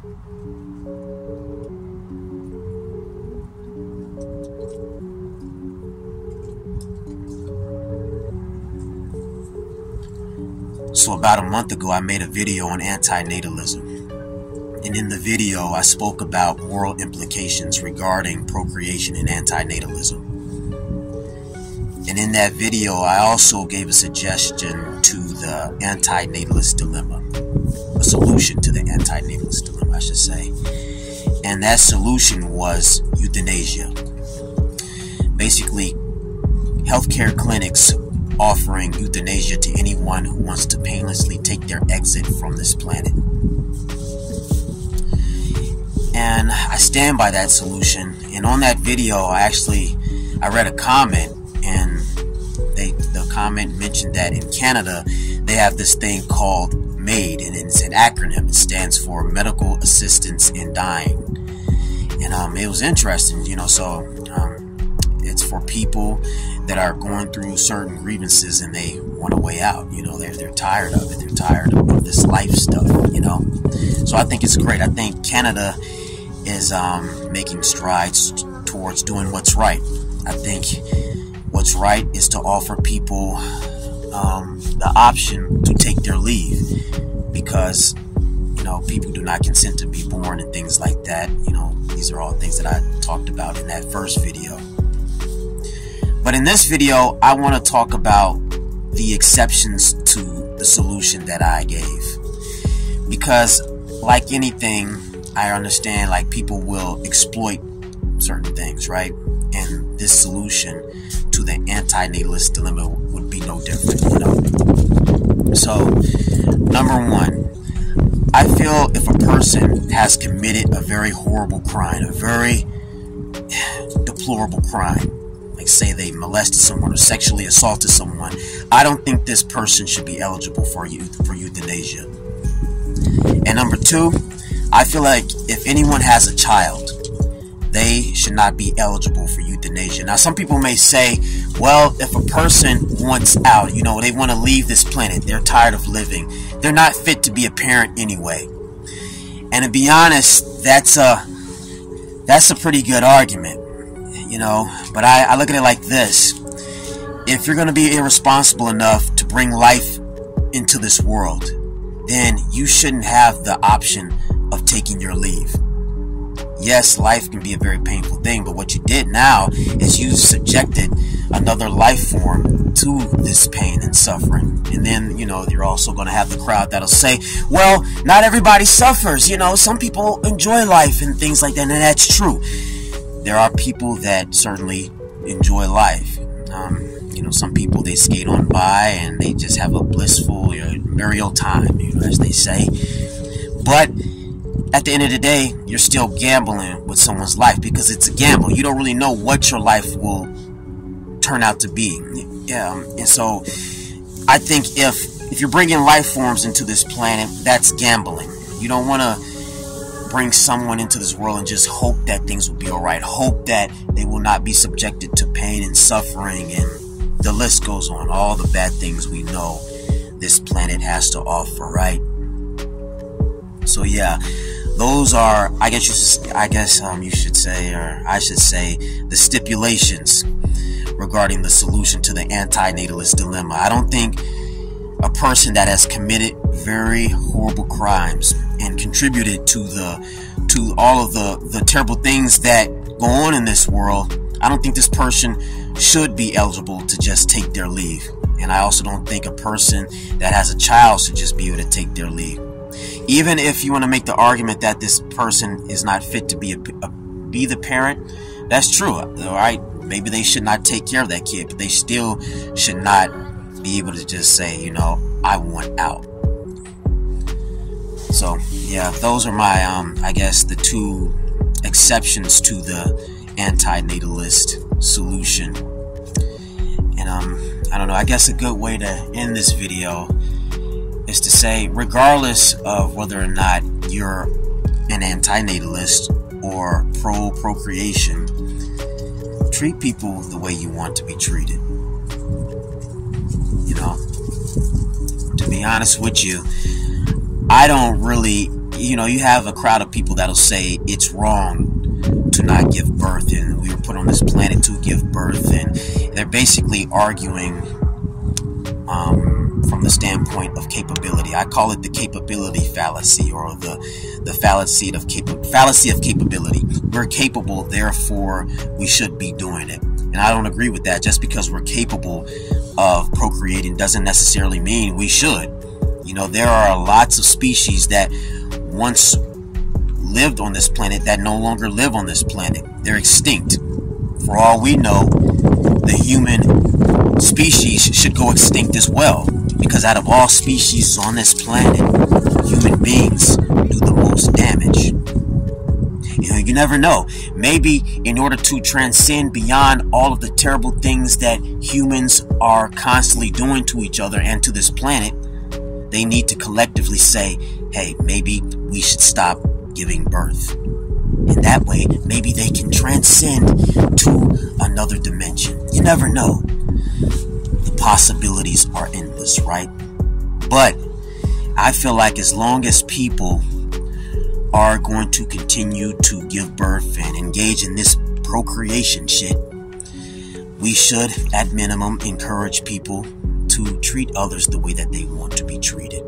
So, about a month ago, I made a video on antinatalism. And in the video, I spoke about moral implications regarding procreation and antinatalism. And in that video, I also gave a suggestion to the antinatalist dilemma, a solution to the antinatalist dilemma, I should say. And that solution was euthanasia. Basically, healthcare clinics offering euthanasia to anyone who wants to painlessly take their exit from this planet. And I stand by that solution. And on that video, I actually I read a comment comment mentioned that in Canada they have this thing called MAID and it's an acronym. It stands for Medical Assistance in Dying. And um, it was interesting, you know, so um, it's for people that are going through certain grievances and they want a way out. You know, they're they're tired of it. They're tired of this life stuff. You know, so I think it's great. I think Canada is um, making strides towards doing what's right. I think what's right is to offer people um, the option to take their leave because you know people do not consent to be born and things like that. You know, these are all things that I talked about in that first video. But in this video, I want to talk about the exceptions to the solution that I gave. Because, like anything, I understand like people will exploit certain things, right? And this solution to the antinatalist dilemma would be no different, you know? So, number one, I feel if a person has committed a very horrible crime, a very deplorable crime, like say they molested someone or sexually assaulted someone, I don't think this person should be eligible for for euthanasia. And number two, I feel like if anyone has a child, they should not be eligible for euthanasia. Now, some people may say, well, if a person wants out, you know, they want to leave this planet, they're tired of living, they're not fit to be a parent anyway. And to be honest, that's a that's a pretty good argument you know. But I, I look at it like this if you're going to be irresponsible enough to bring life into this world, then you shouldn't have the option of taking your leave. Yes, life can be a very painful thing, but what you did now is you subjected another life form to this pain and suffering. And then, you know, you're also going to have the crowd that'll say, well, not everybody suffers. You know, some people enjoy life and things like that. And that's true there are people that certainly enjoy life. Um, you know, some people they skate on by and they just have a blissful, you know, merry time, you know, as they say. But at the end of the day, you're still gambling with someone's life because it's a gamble. You don't really know what your life will turn out to be. Um, and so I think if if you're bringing life forms into this planet, that's gambling. You don't want to bring someone into this world and just hope that things will be alright. Hope that they will not be subjected to pain and suffering, and the list goes on. All the bad things we know this planet has to offer, right? So yeah, those are, I guess you, I guess um, you should say, or I should say, the stipulations regarding the solution to the antinatalist dilemma. I don't think a person that has committed very horrible crimes and contributed to the to all of the the terrible things that go on in this world, I don't think this person should be eligible to just take their leave. And I also don't think a person that has a child should just be able to take their leave. Even if you want to make the argument that this person is not fit to be a, a be the parent, that's true. All right, maybe they should not take care of that kid, but they still should not be able to just say, you know, I want out. So yeah, those are my um, I guess the two exceptions to the antinatalist solution. And um, I don't know. I guess a good way to end this video is to say, regardless of whether or not you're an antinatalist or pro procreation, treat people the way you want to be treated. You know, to be honest with you, I don't really you know, you have a crowd of people that'll say it's wrong to not give birth, and we were put on this planet to give birth, and they're basically arguing um, from the standpoint of capability. I call it the capability fallacy, or the the fallacy of capa- fallacy of capability. We're capable, therefore we should be doing it, and I don't agree with that. Just because we're capable of procreating doesn't necessarily mean we should. You know, there are lots of species that once lived on this planet that no longer live on this planet. They're extinct. For all we know, the human species should go extinct as well. Because out of all species on this planet, human beings do the most damage. You know, you never know. Maybe in order to transcend beyond all of the terrible things that humans are constantly doing to each other and to this planet, they need to collectively say, hey, maybe we should stop giving birth. And that way, maybe they can transcend to another dimension. You never know. Possibilities are endless, right? But I feel like as long as people are going to continue to give birth and engage in this procreation shit, we should, at minimum, encourage people to treat others the way that they want to be treated.